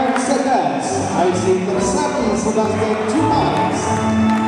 10 seconds. I see the second Sebastian two miles.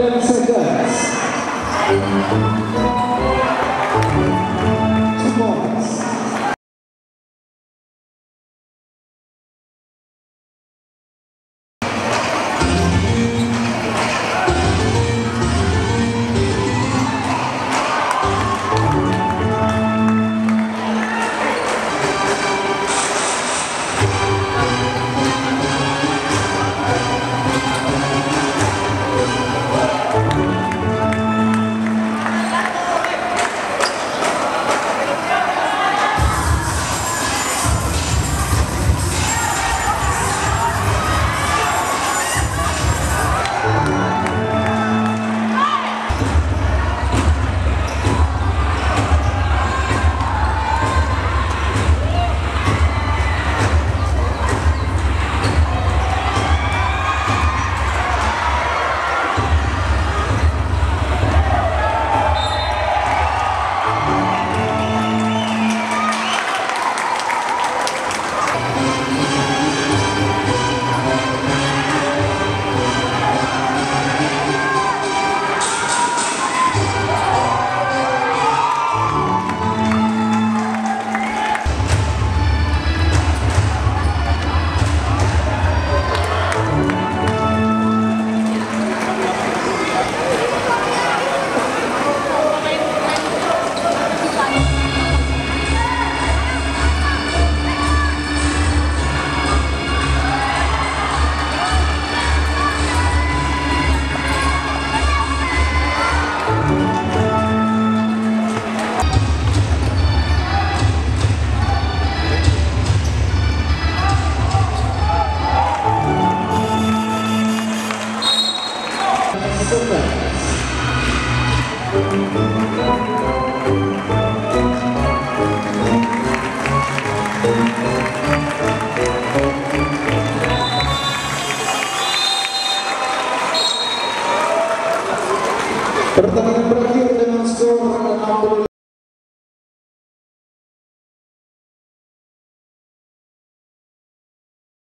10 seconds. Pertandingan berakhir